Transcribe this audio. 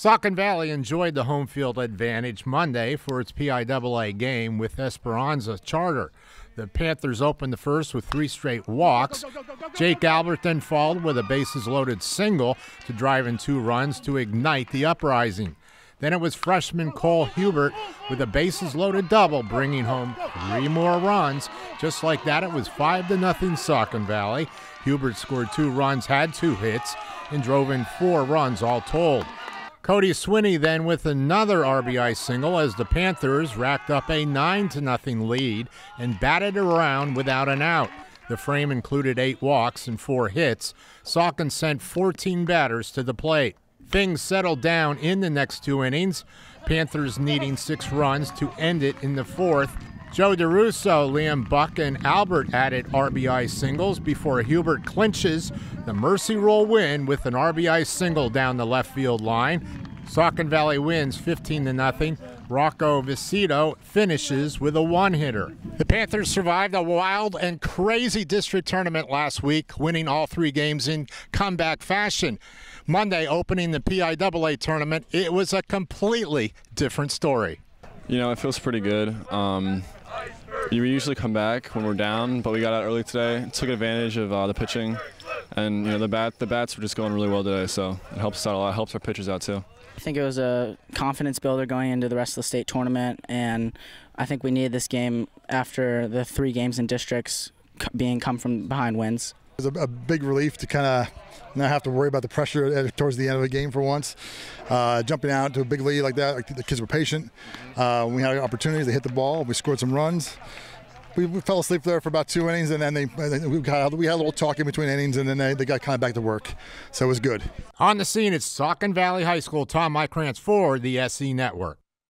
Saucon Valley enjoyed the home field advantage Monday for its PIAA game with Esperanza Charter. The Panthers opened the first with three straight walks. Jake Albert then followed with a bases loaded single to drive in two runs to ignite the uprising. Then it was freshman Cole Hubert with a bases loaded double, bringing home three more runs. Just like that, it was five to nothing Saucon Valley. Hubert scored two runs, had two hits, and drove in four runs all told. Cody Swinney then with another RBI single as the Panthers racked up a 9 to nothing lead and batted around without an out. The frame included eight walks and four hits. Saucon sent 14 batters to the plate. Things settled down in the next two innings, Panthers needing six runs to end it in the fourth. Joe DeRusso, Liam Buck, and Albert added RBI singles before Hubert clinches the Mercy Rule win with an RBI single down the left field line. Saucon Valley wins 15 to nothing. Rocco Visito finishes with a one hitter. The Panthers survived a wild and crazy district tournament last week, winning all three games in comeback fashion. Monday, opening the PIAA tournament, it was a completely different story. You know, it feels pretty good. Um, we usually come back when we're down, but we got out early today. Took advantage of uh, the pitching, and you know the bat the bats were just going really well today. So it helps us out a lot. Helps our pitchers out too. I think it was a confidence builder going into the rest of the state tournament, and I think we needed this game after the three games in districts being come from behind wins. It was a, a big relief to kind of not have to worry about the pressure towards the end of the game for once. Uh, jumping out to a big lead like that, like the kids were patient. Uh, we had opportunities to hit the ball. We scored some runs. We, we, fell asleep there for about two innings, and then they, we, got, we had a little talk in between innings, and then they, they got kind of back to work. So it was good. On the scene, it's Saucon Valley High School. Tom Mykrantz for the SE Network.